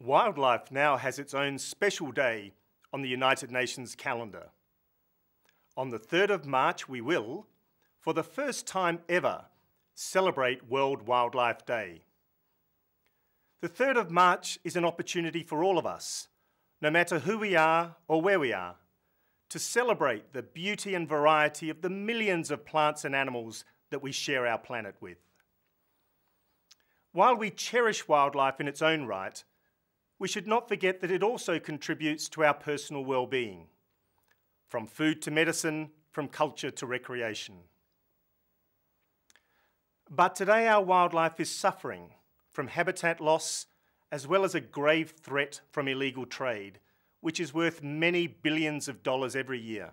Wildlife now has its own special day on the United Nations calendar. On the 3rd of March, we will, for the first time ever, celebrate World Wildlife Day. The 3rd of March is an opportunity for all of us, no matter who we are or where we are, to celebrate the beauty and variety of the millions of plants and animals that we share our planet with. While we cherish wildlife in its own right, we should not forget that it also contributes to our personal well-being, from food to medicine, from culture to recreation. But today our wildlife is suffering from habitat loss as well as a grave threat from illegal trade, which is worth many billions of dollars every year.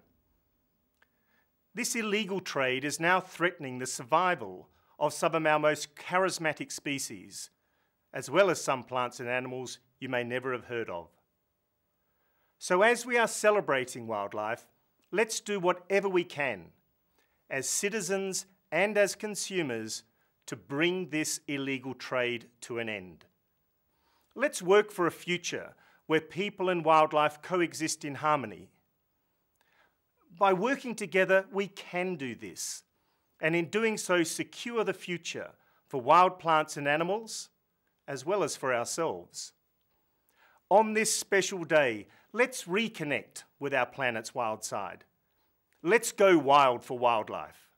This illegal trade is now threatening the survival of some of our most charismatic species, as well as some plants and animals you may never have heard of. So as we are celebrating wildlife, let's do whatever we can as citizens and as consumers to bring this illegal trade to an end. Let's work for a future where people and wildlife coexist in harmony. By working together, we can do this, and in doing so, secure the future for wild plants and animals, as well as for ourselves. On this special day, let's reconnect with our planet's wild side. Let's go wild for wildlife.